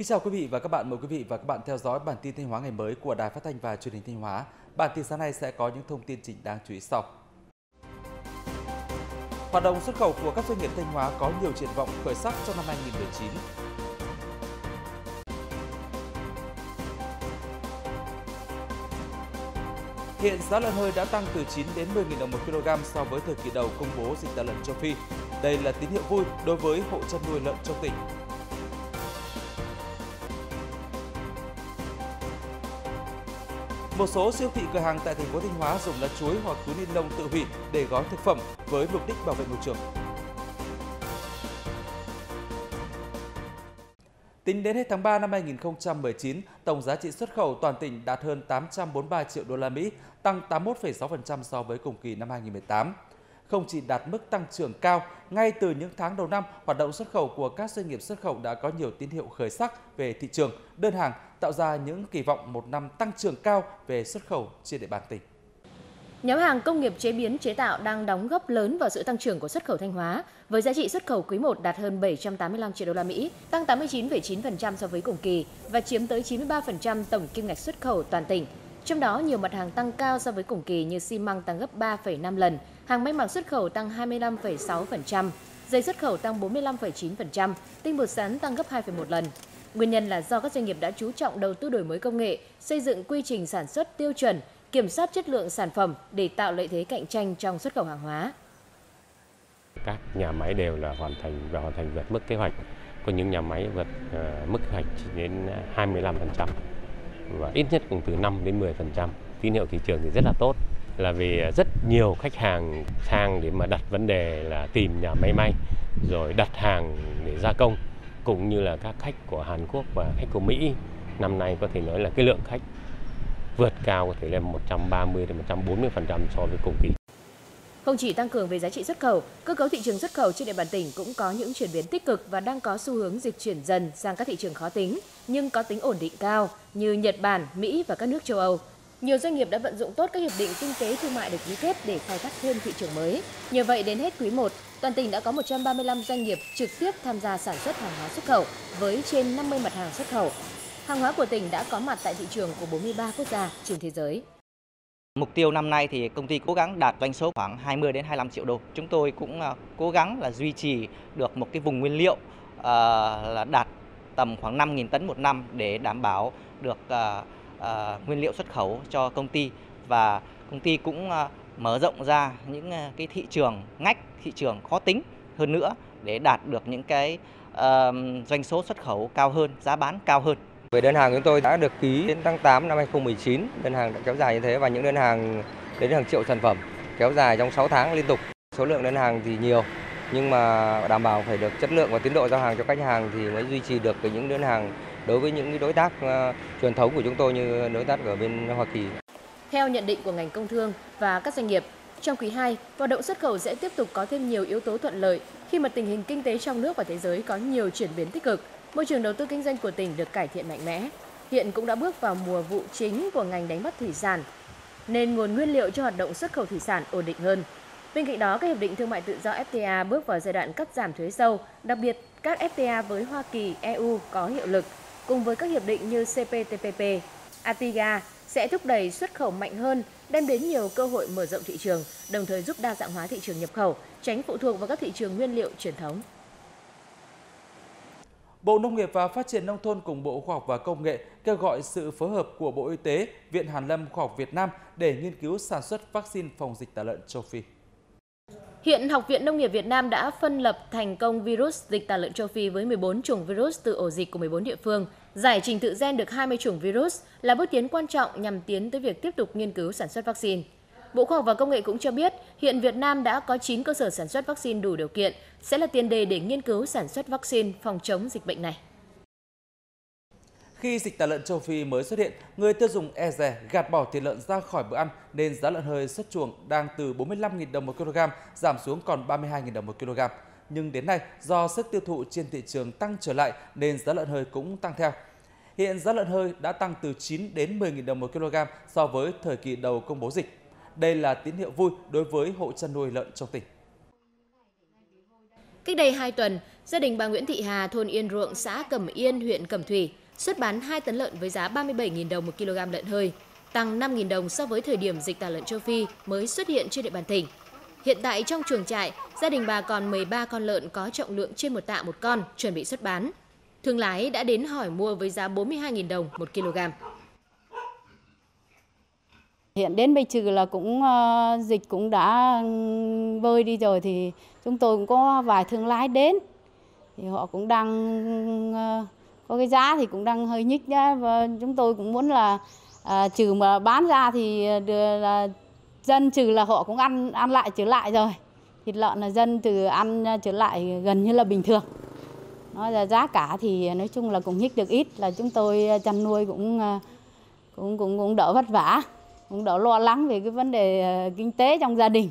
Kính chào quý vị và các bạn, mời quý vị và các bạn theo dõi bản tin Thanh Hóa ngày mới của Đài Phát thanh và Truyền hình Thanh Hóa. Bản tin sáng nay sẽ có những thông tin chính đáng chú ý sau. Hoạt động xuất khẩu của các doanh nghiệp Thanh Hóa có nhiều triển vọng khởi sắc trong năm 2019. Hiện giá lợn hơi đã tăng từ 9 đến 10.000 đồng một kg so với thời kỳ đầu công bố dịch tả lợn châu Phi. Đây là tín hiệu vui đối với hộ chăn nuôi lợn trong tỉnh. Một số siêu thị cửa hàng tại thành phố Thanh Hóa dùng lá chuối hoặc túi ni lông tự hủy để gói thực phẩm với mục đích bảo vệ môi trường. Tính đến hết tháng 3 năm 2019, tổng giá trị xuất khẩu toàn tỉnh đạt hơn 843 triệu đô la Mỹ, tăng 81,6% so với cùng kỳ năm 2018. Không chỉ đạt mức tăng trưởng cao, ngay từ những tháng đầu năm, hoạt động xuất khẩu của các doanh nghiệp xuất khẩu đã có nhiều tín hiệu khởi sắc về thị trường, đơn hàng, tạo ra những kỳ vọng một năm tăng trưởng cao về xuất khẩu trên địa bàn tỉnh. Nhóm hàng công nghiệp chế biến chế tạo đang đóng góp lớn vào sự tăng trưởng của xuất khẩu Thanh Hóa, với giá trị xuất khẩu quý 1 đạt hơn 785 triệu đô la Mỹ, tăng 89,9% so với cùng kỳ và chiếm tới 93% tổng kim ngạch xuất khẩu toàn tỉnh. Trong đó, nhiều mặt hàng tăng cao so với cùng kỳ như xi măng tăng gấp 3,5 lần, hàng may mặc xuất khẩu tăng 25,6%, giày xuất khẩu tăng 45,9%, tinh bột sắn tăng gấp 2,1 lần. Nguyên nhân là do các doanh nghiệp đã chú trọng đầu tư đổi mới công nghệ, xây dựng quy trình sản xuất tiêu chuẩn, kiểm soát chất lượng sản phẩm để tạo lợi thế cạnh tranh trong xuất khẩu hàng hóa. Các nhà máy đều là hoàn thành và hoàn thành vượt mức kế hoạch. Có những nhà máy vượt uh, mức kế hoạch đến 25% và ít nhất cũng từ 5 đến 10%. Tín hiệu thị trường thì rất là tốt, là vì rất nhiều khách hàng sang để mà đặt vấn đề là tìm nhà máy may, rồi đặt hàng để gia công, cũng như là các khách của Hàn Quốc và khách của Mỹ năm nay có thể nói là cái lượng khách vượt cao có thể lên 130 đến 140% so với cùng kỳ. Không chỉ tăng cường về giá trị xuất khẩu, cơ cấu thị trường xuất khẩu trên địa bàn tỉnh cũng có những chuyển biến tích cực và đang có xu hướng dịch chuyển dần sang các thị trường khó tính nhưng có tính ổn định cao như Nhật Bản, Mỹ và các nước châu Âu. Nhiều doanh nghiệp đã vận dụng tốt các hiệp định kinh tế thương mại được ký kết để khai thác thêm thị trường mới. Nhờ vậy đến hết quý 1, toàn tỉnh đã có 135 doanh nghiệp trực tiếp tham gia sản xuất hàng hóa xuất khẩu với trên 50 mặt hàng xuất khẩu. Hàng hóa của tỉnh đã có mặt tại thị trường của 43 quốc gia trên thế giới. Mục tiêu năm nay thì công ty cố gắng đạt doanh số khoảng 20 đến 25 triệu đô. Chúng tôi cũng à, cố gắng là duy trì được một cái vùng nguyên liệu uh, là đạt tầm khoảng 5.000 tấn một năm để đảm bảo được uh, uh, nguyên liệu xuất khẩu cho công ty và công ty cũng uh, mở rộng ra những uh, cái thị trường ngách, thị trường khó tính hơn nữa để đạt được những cái uh, doanh số xuất khẩu cao hơn, giá bán cao hơn. Về đơn hàng chúng tôi đã được ký đến tháng 8 năm 2019, đơn hàng đã kéo dài như thế và những đơn hàng đến hàng triệu sản phẩm kéo dài trong 6 tháng liên tục. Số lượng đơn hàng thì nhiều nhưng mà đảm bảo phải được chất lượng và tiến độ giao hàng cho khách hàng thì mới duy trì được những đơn hàng đối với những đối tác ờ, truyền thống của chúng tôi như đối tác ở bên Hoa Kỳ. Theo nhận định của ngành công thương và các doanh nghiệp, trong quý 2, hoạt động xuất khẩu sẽ tiếp tục có thêm nhiều yếu tố thuận lợi khi mà tình hình kinh tế trong nước và thế giới có nhiều chuyển biến tích cực, môi trường đầu tư kinh doanh của tỉnh được cải thiện mạnh mẽ. Hiện cũng đã bước vào mùa vụ chính của ngành đánh bắt thủy sản, nên nguồn nguyên liệu cho hoạt động xuất khẩu thủy sản ổn định hơn. Bên cạnh đó, các hiệp định thương mại tự do FTA bước vào giai đoạn cắt giảm thuế sâu, đặc biệt các FTA với Hoa Kỳ, EU có hiệu lực, cùng với các hiệp định như CPTPP, ATIGA sẽ thúc đẩy xuất khẩu mạnh hơn, đem đến nhiều cơ hội mở rộng thị trường, đồng thời giúp đa dạng hóa thị trường nhập khẩu, tránh phụ thuộc vào các thị trường nguyên liệu truyền thống. Bộ Nông nghiệp và Phát triển Nông thôn cùng Bộ Khoa học và Công nghệ kêu gọi sự phối hợp của Bộ Y tế, Viện Hàn lâm Khoa học Việt Nam để nghiên cứu sản xuất vaccine phòng dịch tả lợn châu Phi. Hiện Học viện Nông nghiệp Việt Nam đã phân lập thành công virus dịch tả lợn châu Phi với 14 chủng virus từ ổ dịch của 14 địa phương. Giải trình tự gen được 20 chủng virus là bước tiến quan trọng nhằm tiến tới việc tiếp tục nghiên cứu sản xuất vaccine. Bộ Khoa học và Công nghệ cũng cho biết, hiện Việt Nam đã có 9 cơ sở sản xuất vaccine đủ điều kiện, sẽ là tiền đề để nghiên cứu sản xuất vaccine phòng chống dịch bệnh này. Khi dịch tả lợn châu Phi mới xuất hiện, người tiêu dùng e rè gạt bỏ thịt lợn ra khỏi bữa ăn nên giá lợn hơi xuất chuồng đang từ 45.000 đồng một kg giảm xuống còn 32.000 đồng một kg. Nhưng đến nay, do sức tiêu thụ trên thị trường tăng trở lại nên giá lợn hơi cũng tăng theo. Hiện giá lợn hơi đã tăng từ 9 đến 10.000 đồng một kg so với thời kỳ đầu công bố dịch. Đây là tín hiệu vui đối với hộ chăn nuôi lợn trong tỉnh. Cách đây 2 tuần, gia đình bà Nguyễn Thị Hà, thôn Yên Ruộng, xã Cẩm Yên, huyện Cẩm Thủy, xuất bán 2 tấn lợn với giá 37.000 đồng một kg lợn hơi, tăng 5.000 đồng so với thời điểm dịch tả lợn châu Phi mới xuất hiện trên địa bàn tỉnh. Hiện tại trong chuồng trại, gia đình bà còn 13 con lợn có trọng lượng trên một tạ một con chuẩn bị xuất bán. Thương lái đã đến hỏi mua với giá 42.000 đồng một kg. Hiện đến bây trừ là cũng uh, dịch cũng đã ừ, vơi đi rồi thì chúng tôi cũng có vài thương lái đến. Thì họ cũng đang uh, có cái giá thì cũng đang hơi nhích nhá. Và chúng tôi cũng muốn là uh, trừ mà bán ra thì ờ, đưa là dân trừ là họ cũng ăn ăn lại trở lại rồi. Thịt lợn là dân từ ăn trở lại gần như là bình thường. Nó là giá cả thì nói chung là cũng nhích được ít là chúng tôi chăn nuôi cũng cũng cũng cũng đỡ vất vả cũng đỡ lo lắng về cái vấn đề ờ, kinh tế trong gia đình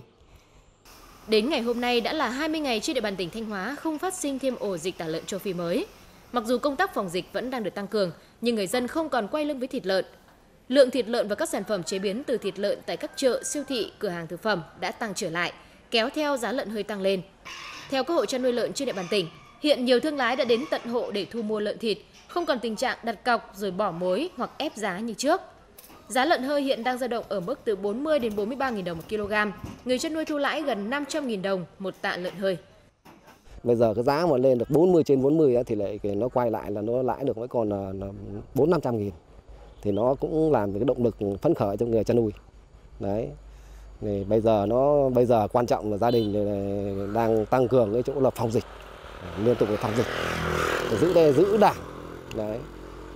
Đến ngày hôm nay đã là 20 ngày trên địa bàn tỉnh Thanh Hóa không phát sinh thêm ổ dịch tả lợn châu Phi mới. Mặc dù công tác phòng dịch vẫn đang được tăng cường, nhưng người dân không còn quay lưng với thịt lợn. Lượng thịt lợn và các sản phẩm chế biến từ thịt lợn tại các chợ, siêu thị, cửa hàng thực phẩm đã tăng trở lại, kéo theo giá lợn hơi tăng lên. Theo các hộ chăn nuôi lợn trên địa bàn tỉnh, hiện nhiều thương lái đã đến tận hộ để thu mua lợn thịt, không còn tình trạng đặt cọc rồi bỏ mối hoặc ép giá như trước. Giá lợn hơi hiện đang dao động ở mức từ 40 đến 43.000 đồng một kg. Người chăn nuôi thu lãi gần 500.000 đồng một tạ lợn hơi. Bây giờ cái giá mà lên được 40 trên 40 thì lại nó quay lại là nó lãi được mới còn là 4 500 nghìn. Thì nó cũng làm cái động lực phấn khởi cho người chăn nuôi. Đấy. Thì bây giờ nó, bây giờ quan trọng là gia đình đang tăng cường cái chỗ là phòng dịch liên tục phòng dịch giữ đây giữ đảng đấy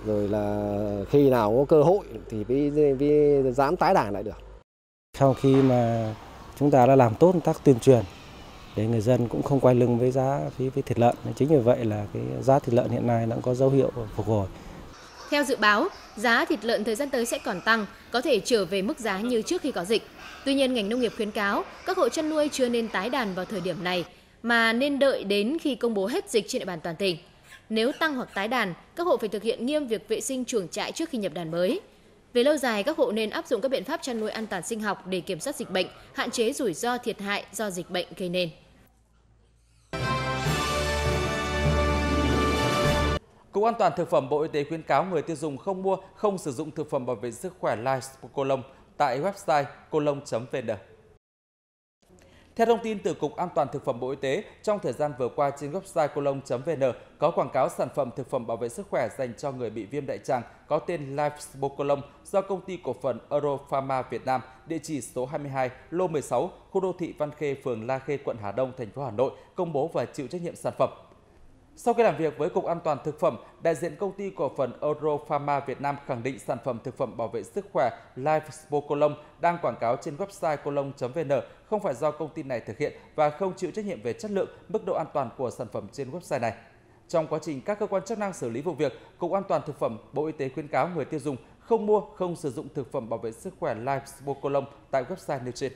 rồi là khi nào có cơ hội thì mới, mới dám tái đàn lại được. Sau khi mà chúng ta đã làm tốt công tác tuyên truyền để người dân cũng không quay lưng với giá với, với thịt lợn. Chính vì vậy là cái giá thịt lợn hiện nay đã có dấu hiệu phục hồi. Theo dự báo, giá thịt lợn thời gian tới sẽ còn tăng, có thể trở về mức giá như trước khi có dịch. Tuy nhiên, ngành nông nghiệp khuyến cáo các hộ chăn nuôi chưa nên tái đàn vào thời điểm này mà nên đợi đến khi công bố hết dịch trên địa bàn toàn tỉnh. Nếu tăng hoặc tái đàn, các hộ phải thực hiện nghiêm việc vệ sinh chuồng trại trước khi nhập đàn mới. Về lâu dài, các hộ nên áp dụng các biện pháp chăn nuôi an toàn sinh học để kiểm soát dịch bệnh, hạn chế rủi ro thiệt hại do dịch bệnh gây nên. Cục An toàn thực phẩm Bộ Y tế khuyến cáo người tiêu dùng không mua, không sử dụng thực phẩm bảo vệ sức khỏe Life Colom tại website colom.vn. Theo thông tin từ Cục An toàn Thực phẩm Bộ Y tế, trong thời gian vừa qua trên website colon.vn có quảng cáo sản phẩm thực phẩm bảo vệ sức khỏe dành cho người bị viêm đại tràng có tên Life do công ty cổ phần Europharma Việt Nam, địa chỉ số 22, lô 16, khu đô thị Văn Khê, phường La Khê, quận Hà Đông, thành phố Hà Nội công bố và chịu trách nhiệm sản phẩm. Sau khi làm việc với Cục An toàn Thực phẩm, đại diện công ty cổ phần Europharma Việt Nam khẳng định sản phẩm thực phẩm bảo vệ sức khỏe Life Spocolon đang quảng cáo trên website colon.vn không phải do công ty này thực hiện và không chịu trách nhiệm về chất lượng, mức độ an toàn của sản phẩm trên website này. Trong quá trình các cơ quan chức năng xử lý vụ việc, Cục An toàn Thực phẩm, Bộ Y tế khuyến cáo người tiêu dùng không mua, không sử dụng thực phẩm bảo vệ sức khỏe Life Spocolon tại website nêu trên.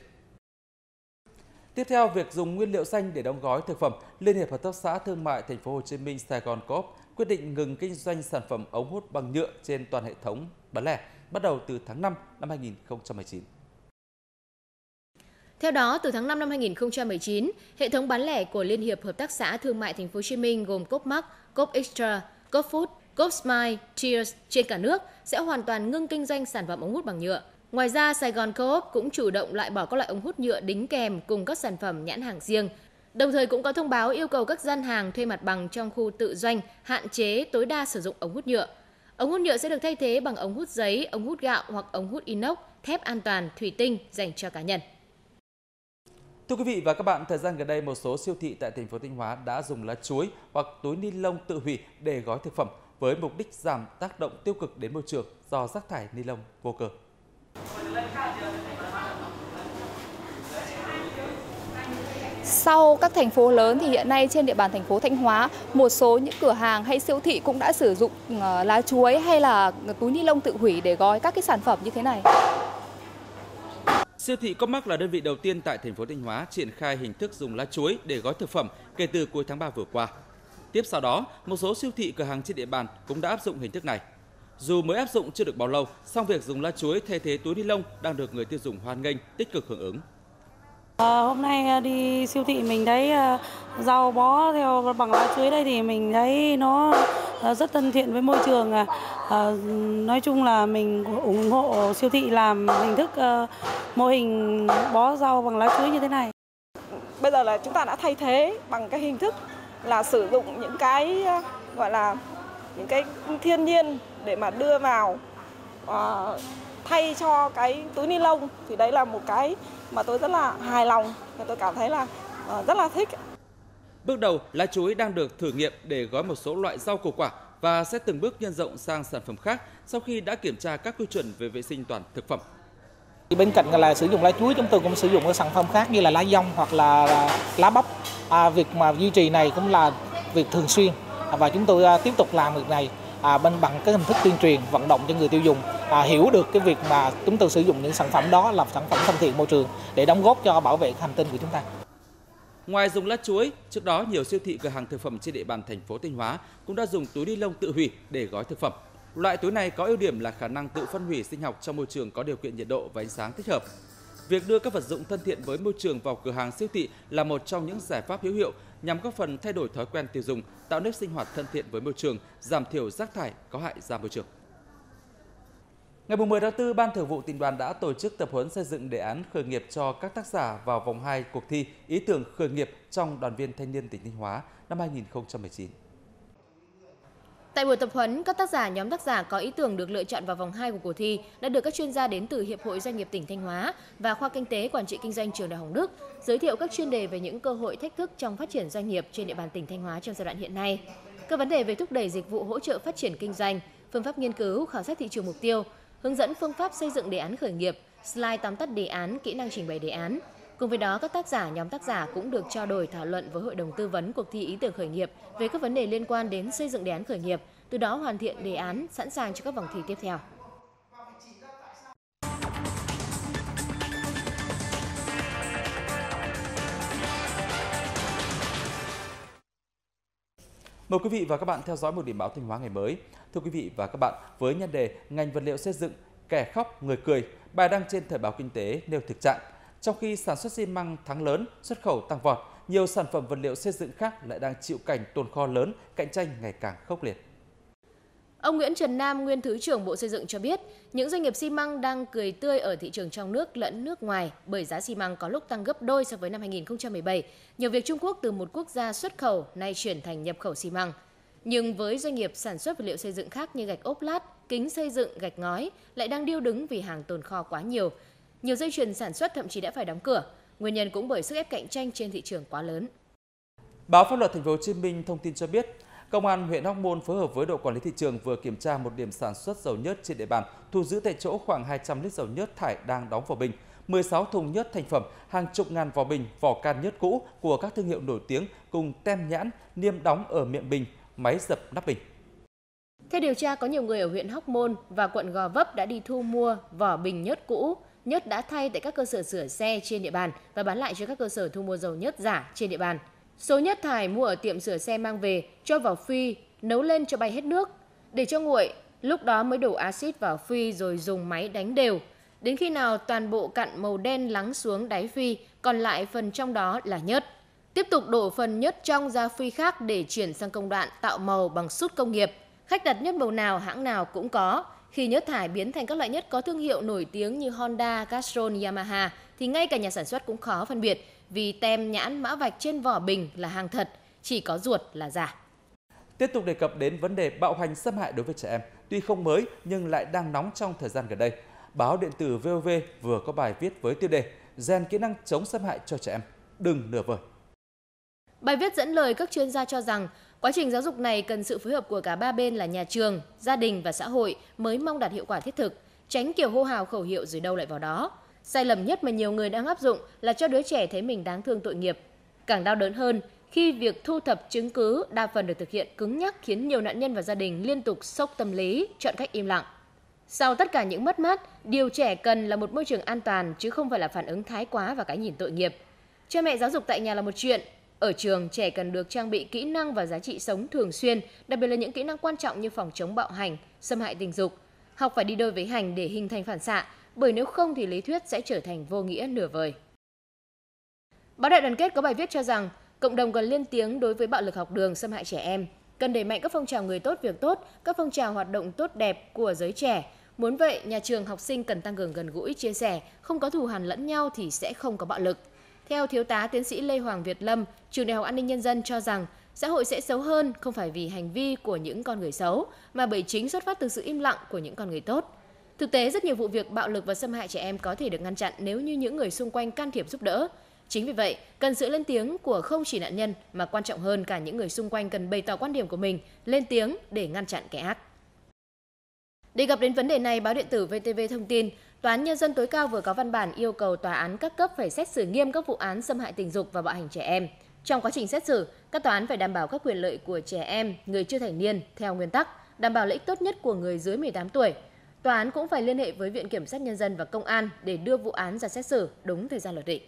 Tiếp theo, việc dùng nguyên liệu xanh để đóng gói thực phẩm, Liên hiệp hợp tác xã thương mại thành phố Hồ Chí Minh Sài Gòn Coop quyết định ngừng kinh doanh sản phẩm ống hút bằng nhựa trên toàn hệ thống bán lẻ bắt đầu từ tháng 5 năm 2019. Theo đó, từ tháng 5 năm 2019, hệ thống bán lẻ của Liên hiệp Hợp tác xã Thương mại Thành phố Hồ Chí Minh gồm Coopmart, Coop Extra, Coop Food, Coop Smile, Cheers trên cả nước sẽ hoàn toàn ngưng kinh doanh sản phẩm ống hút bằng nhựa. Ngoài ra, Sài Gòn Co-op cũng chủ động loại bỏ các loại ống hút nhựa đính kèm cùng các sản phẩm nhãn hàng riêng. Đồng thời cũng có thông báo yêu cầu các gian hàng thuê mặt bằng trong khu tự doanh hạn chế tối đa sử dụng ống hút nhựa. Ống hút nhựa sẽ được thay thế bằng ống hút giấy, ống hút gạo hoặc ống hút inox, thép an toàn, thủy tinh dành cho cá nhân. Thưa quý vị và các bạn, thời gian gần đây một số siêu thị tại thành phố Thanh Hóa đã dùng lá chuối hoặc túi ni lông tự hủy để gói thực phẩm với mục đích giảm tác động tiêu cực đến môi trường do rác thải ni lông vô cơ. Sau các thành phố lớn thì hiện nay trên địa bàn thành phố Thanh Hóa, một số những cửa hàng hay siêu thị cũng đã sử dụng ờ, lá chuối hay là túi ni lông tự hủy để gói các cái sản phẩm như thế này. Siêu thị Comac là đơn vị đầu tiên tại thành phố Thanh Hóa triển khai hình thức dùng lá chuối để gói thực phẩm kể từ cuối tháng 3 vừa qua. Tiếp sau đó, một số siêu thị cửa hàng trên địa bàn cũng đã áp dụng hình thức này. Dù mới áp dụng chưa được bao lâu, song việc dùng lá chuối thay thế túi ni lông đang được người tiêu dùng hoan nghênh, tích cực hưởng ứng. À, hôm nay đi siêu thị mình thấy rau bó theo bằng lá chuối đây thì mình thấy nó rất thân thiện với môi trường. À, nói chung là mình ủng hộ siêu thị làm hình thức mô hình bó rau bằng lá chuối như thế này. Bây giờ là chúng ta đã thay thế bằng cái hình thức là sử dụng những cái gọi là những cái thiên nhiên để mà đưa vào uh, thay cho cái túi ni lông thì đấy là một cái mà tôi rất là hài lòng và tôi cảm thấy là uh, rất là thích. Bước đầu, lá chuối đang được thử nghiệm để gói một số loại rau củ quả và sẽ từng bước nhân rộng sang sản phẩm khác sau khi đã kiểm tra các quy chuẩn về vệ sinh toàn thực phẩm. Bên cạnh là sử dụng lá chuối, chúng tôi cũng sử dụng các sản phẩm khác như là lá dong hoặc là lá bắp. À, việc mà duy trì này cũng là việc thường xuyên À, và chúng tôi à, tiếp tục làm việc này à, bên bằng cái hình thức tuyên truyền vận động cho người tiêu dùng à, hiểu được cái việc mà chúng tôi sử dụng những sản phẩm đó là sản phẩm thân thiện môi trường để đóng góp cho bảo vệ hành tinh của chúng ta. Ngoài dùng lá chuối, trước đó nhiều siêu thị cửa hàng thực phẩm trên địa bàn thành phố Thanh Hóa cũng đã dùng túi ni lông tự hủy để gói thực phẩm. Loại túi này có ưu điểm là khả năng tự phân hủy sinh học trong môi trường có điều kiện nhiệt độ và ánh sáng thích hợp. Việc đưa các vật dụng thân thiện với môi trường vào cửa hàng siêu thị là một trong những giải pháp hữu hiệu nhằm góp phần thay đổi thói quen tiêu dùng, tạo nếp sinh hoạt thân thiện với môi trường, giảm thiểu rác thải có hại ra môi trường. Ngày 10 tháng 4, Ban Thường vụ tỉnh đoàn đã tổ chức tập huấn xây dựng đề án khởi nghiệp cho các tác giả vào vòng 2 cuộc thi ý tưởng khởi nghiệp trong đoàn viên thanh niên tỉnh Thanh Hóa năm 2019. Tại buổi tập huấn, các tác giả nhóm tác giả có ý tưởng được lựa chọn vào vòng 2 của cuộc thi đã được các chuyên gia đến từ Hiệp hội Doanh nghiệp tỉnh Thanh Hóa và khoa Kinh tế Quản trị Kinh doanh Trường Đại học Đức giới thiệu các chuyên đề về những cơ hội thách thức trong phát triển doanh nghiệp trên địa bàn tỉnh Thanh Hóa trong giai đoạn hiện nay. Các vấn đề về thúc đẩy dịch vụ hỗ trợ phát triển kinh doanh, phương pháp nghiên cứu, khảo sát thị trường mục tiêu, hướng dẫn phương pháp xây dựng đề án khởi nghiệp, slide tóm tắt đề án, kỹ năng trình bày đề án, Cùng với đó, các tác giả, nhóm tác giả cũng được trao đổi thảo luận với Hội đồng tư vấn cuộc thi ý tưởng khởi nghiệp về các vấn đề liên quan đến xây dựng đề án khởi nghiệp, từ đó hoàn thiện đề án sẵn sàng cho các vòng thi tiếp theo. Mời quý vị và các bạn theo dõi một điểm báo Thanh Hóa ngày mới. Thưa quý vị và các bạn, với nhân đề ngành vật liệu xây dựng kẻ khóc người cười, bài đăng trên thời báo kinh tế nêu thực trạng trong khi sản xuất xi măng thắng lớn, xuất khẩu tăng vọt, nhiều sản phẩm vật liệu xây dựng khác lại đang chịu cảnh tồn kho lớn, cạnh tranh ngày càng khốc liệt. Ông Nguyễn Trần Nam, nguyên Thứ trưởng Bộ Xây dựng cho biết, những doanh nghiệp xi măng đang cười tươi ở thị trường trong nước lẫn nước ngoài bởi giá xi măng có lúc tăng gấp đôi so với năm 2017, nhờ việc Trung Quốc từ một quốc gia xuất khẩu nay chuyển thành nhập khẩu xi măng. Nhưng với doanh nghiệp sản xuất vật liệu xây dựng khác như gạch ốp lát, kính xây dựng, gạch ngói lại đang điêu đứng vì hàng tồn kho quá nhiều. Nhiều dây chuyền sản xuất thậm chí đã phải đóng cửa, nguyên nhân cũng bởi sức ép cạnh tranh trên thị trường quá lớn. Báo Pháp luật Thành phố Hồ Chí Minh thông tin cho biết, Công an huyện Hóc Môn phối hợp với đội quản lý thị trường vừa kiểm tra một điểm sản xuất dầu nhớt trên địa bàn, thu giữ tại chỗ khoảng 200 lít dầu nhớt thải đang đóng vào bình, 16 thùng nhớt thành phẩm, hàng chục ngàn vỏ bình, vỏ can nhớt cũ của các thương hiệu nổi tiếng cùng tem nhãn niêm đóng ở miệng bình, máy dập nắp bình. Theo điều tra, có nhiều người ở huyện Hóc Môn và quận Gò Vấp đã đi thu mua vỏ bình nhớt cũ, nhớt đã thay tại các cơ sở sửa xe trên địa bàn và bán lại cho các cơ sở thu mua dầu nhớt giả trên địa bàn. Số nhất thải mua ở tiệm sửa xe mang về, cho vào phi, nấu lên cho bay hết nước. Để cho nguội, lúc đó mới đổ axit vào phi rồi dùng máy đánh đều. Đến khi nào toàn bộ cặn màu đen lắng xuống đáy phi, còn lại phần trong đó là nhớt. Tiếp tục đổ phần nhớt trong ra phi khác để chuyển sang công đoạn tạo màu bằng sút công nghiệp. Khách đặt nhớt màu nào hãng nào cũng có. Khi nhớt thải biến thành các loại nhớt có thương hiệu nổi tiếng như Honda, Castrol, Yamaha thì ngay cả nhà sản xuất cũng khó phân biệt vì tem nhãn mã vạch trên vỏ bình là hàng thật, chỉ có ruột là giả. Tiếp tục đề cập đến vấn đề bạo hành xâm hại đối với trẻ em, tuy không mới nhưng lại đang nóng trong thời gian gần đây. Báo điện tử VOV vừa có bài viết với tiêu đề Rèn kỹ năng chống xâm hại cho trẻ em, đừng nửa vời. Bài viết dẫn lời các chuyên gia cho rằng quá trình giáo dục này cần sự phối hợp của cả ba bên là nhà trường, gia đình và xã hội mới mong đạt hiệu quả thiết thực, tránh kiểu hô hào khẩu hiệu rồi đâu lại vào đó. Sai lầm nhất mà nhiều người đang áp dụng là cho đứa trẻ thấy mình đáng thương tội nghiệp. Càng đau đớn hơn khi việc thu thập chứng cứ đa phần được thực hiện cứng nhắc khiến nhiều nạn nhân và gia đình liên tục sốc tâm lý, chọn cách im lặng. Sau tất cả những mất mát, điều trẻ cần là một môi trường an toàn chứ không phải là phản ứng thái quá và cái nhìn tội nghiệp. Cha mẹ giáo dục tại nhà là một chuyện, ở trường, trẻ cần được trang bị kỹ năng và giá trị sống thường xuyên, đặc biệt là những kỹ năng quan trọng như phòng chống bạo hành, xâm hại tình dục. Học phải đi đôi với hành để hình thành phản xạ, bởi nếu không thì lý thuyết sẽ trở thành vô nghĩa nửa vời. Báo Đại đoàn kết có bài viết cho rằng cộng đồng cần lên tiếng đối với bạo lực học đường xâm hại trẻ em, cần đẩy mạnh các phong trào người tốt việc tốt, các phong trào hoạt động tốt đẹp của giới trẻ. Muốn vậy, nhà trường học sinh cần tăng cường gần gũi, chia sẻ, không có thù hằn lẫn nhau thì sẽ không có bạo lực. Theo Thiếu tá Tiến sĩ Lê Hoàng Việt Lâm, Trường Đại học An ninh Nhân dân cho rằng xã hội sẽ xấu hơn không phải vì hành vi của những con người xấu, mà bởi chính xuất phát từ sự im lặng của những con người tốt. Thực tế, rất nhiều vụ việc bạo lực và xâm hại trẻ em có thể được ngăn chặn nếu như những người xung quanh can thiệp giúp đỡ. Chính vì vậy, cần sự lên tiếng của không chỉ nạn nhân mà quan trọng hơn cả những người xung quanh cần bày tỏ quan điểm của mình, lên tiếng để ngăn chặn kẻ ác. Đề cập đến vấn đề này, báo điện tử VTV thông tin, Tòa án Nhân dân tối cao vừa có văn bản yêu cầu tòa án các cấp phải xét xử nghiêm các vụ án xâm hại tình dục và bạo hành trẻ em. Trong quá trình xét xử, các tòa án phải đảm bảo các quyền lợi của trẻ em, người chưa thành niên theo nguyên tắc, đảm bảo lợi ích tốt nhất của người dưới 18 tuổi. Tòa án cũng phải liên hệ với Viện Kiểm sát Nhân dân và Công an để đưa vụ án ra xét xử đúng thời gian luật định.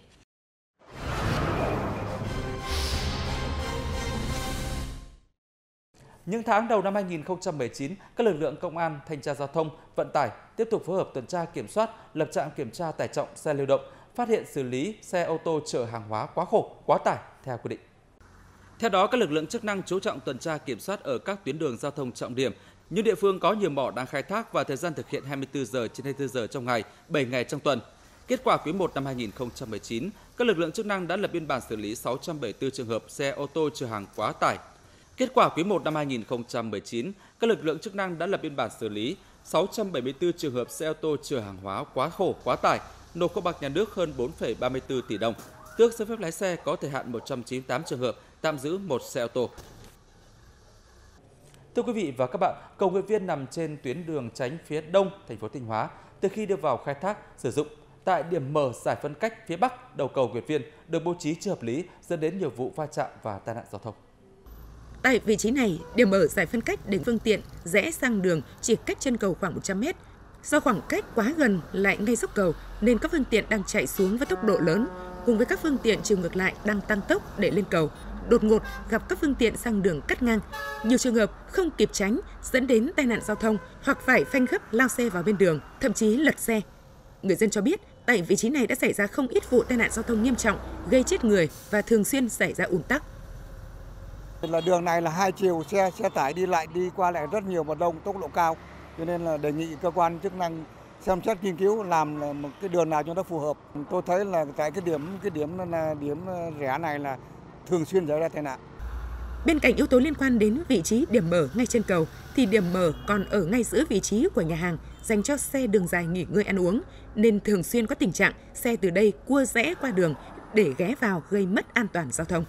Những tháng đầu năm 2019, các lực lượng công an, thanh tra giao thông, vận tải tiếp tục phối hợp tuần tra kiểm soát, lập trạm kiểm tra tải trọng xe lưu động, phát hiện xử lý xe ô tô chở hàng hóa quá khổ, quá tải theo quy định. Theo đó, các lực lượng chức năng chú trọng tuần tra kiểm soát ở các tuyến đường giao thông trọng điểm, những địa phương có nhiều mỏ đang khai thác và thời gian thực hiện 24 giờ trên 24 giờ trong ngày, 7 ngày trong tuần. Kết quả quý 1 năm 2019, các lực lượng chức năng đã lập biên bản xử lý 674 trường hợp xe ô tô chở hàng quá tải. Kết quả quý 1 năm 2019, các lực lượng chức năng đã lập biên bản xử lý 674 trường hợp xe ô tô chở hàng hóa quá khổ, quá tải, nộp kho bạc nhà nước hơn 4,34 tỷ đồng, tước giấy phép lái xe có thời hạn 198 trường hợp, tạm giữ một xe ô tô. Thưa quý vị và các bạn, cầu nguyện Viên nằm trên tuyến đường tránh phía đông thành phố Thanh Hóa. Từ khi đưa vào khai thác sử dụng, tại điểm mở giải phân cách phía bắc đầu cầu Nguyệt Viên được bố trí chưa hợp lý dẫn đến nhiều vụ va chạm và tai nạn giao thông. Tại vị trí này, điểm mở giải phân cách để phương tiện rẽ sang đường chỉ cách chân cầu khoảng 100 mét. Do khoảng cách quá gần lại ngay dốc cầu nên các phương tiện đang chạy xuống với tốc độ lớn cùng với các phương tiện chiều ngược lại đang tăng tốc để lên cầu đột ngột gặp các phương tiện sang đường cắt ngang. Nhiều trường hợp không kịp tránh dẫn đến tai nạn giao thông hoặc phải phanh gấp lao xe vào bên đường, thậm chí lật xe. Người dân cho biết tại vị trí này đã xảy ra không ít vụ tai nạn giao thông nghiêm trọng, gây chết người và thường xuyên xảy ra ùn tắc. Là đường này là hai chiều xe xe tải đi lại đi qua lại rất nhiều và đông tốc độ cao, cho nên là đề nghị cơ quan chức năng xem xét nghiên cứu làm một cái đường nào cho nó phù hợp. Tôi thấy là tại cái điểm cái điểm là điểm ờ, rẽ này là thường xuyên xảy ra tai nạn. Bên cạnh yếu tố liên quan đến vị trí điểm mở ngay trên cầu, thì điểm mở còn ở ngay giữa vị trí của nhà hàng dành cho xe đường dài nghỉ ngơi ăn uống, nên thường xuyên có tình trạng xe từ đây cua rẽ qua đường để ghé vào gây mất an toàn giao thông.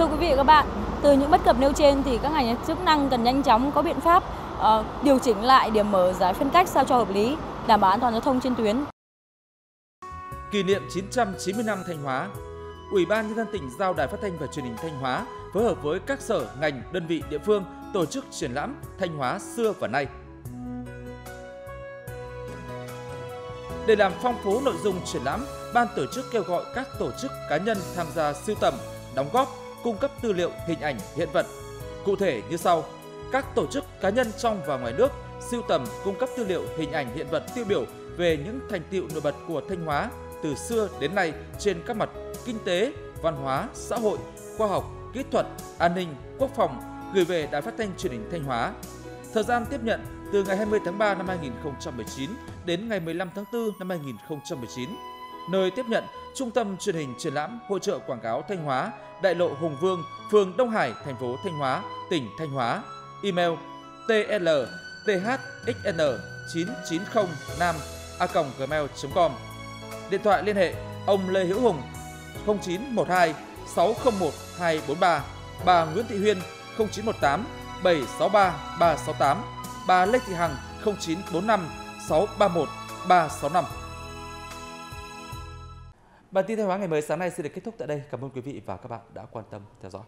Thưa quý vị và các bạn, từ những bất cập nêu trên thì các ngành chức năng cần nhanh chóng có biện pháp uh, điều chỉnh lại điểm mở giải phân cách sao cho hợp lý, đảm bảo an toàn giao thông trên tuyến kỷ niệm 990 năm Thanh Hóa, Ủy ban nhân dân tỉnh giao Đài Phát thanh và Truyền hình Thanh Hóa phối hợp với các sở, ngành, đơn vị địa phương tổ chức triển lãm Thanh Hóa xưa và nay. Để làm phong phú nội dung triển lãm, ban tổ chức kêu gọi các tổ chức cá nhân tham gia sưu tầm, đóng góp, cung cấp tư liệu, hình ảnh, hiện vật. Cụ thể như sau: các tổ chức cá nhân trong và ngoài nước sưu tầm, cung cấp tư liệu, hình ảnh, hiện vật tiêu biểu về những thành tiệu nổi bật của Thanh Hóa từ xưa đến nay trên các mặt kinh tế, văn hóa, xã hội, khoa học, kỹ thuật, an ninh, quốc phòng gửi về Đài Phát thanh Truyền hình Thanh Hóa. Thời gian tiếp nhận từ ngày 20 tháng 3 năm 2019 đến ngày 15 tháng 4 năm 2019. Nơi tiếp nhận Trung tâm truyền hình triển lãm hỗ trợ quảng cáo Thanh Hóa, Đại lộ Hùng Vương, phường Đông Hải, thành phố Thanh Hóa, tỉnh Thanh Hóa. Email tl thxn 990 nam a gmail.com Điện thoại liên hệ ông Lê Hữu Hùng 0912 601 243, bà Nguyễn Thị Huyên 0918 763 368, bà Lê Thị Hằng 0945 631 365. Bản tin Thanh hóa ngày mới sáng nay xin được kết thúc tại đây. Cảm ơn quý vị và các bạn đã quan tâm theo dõi.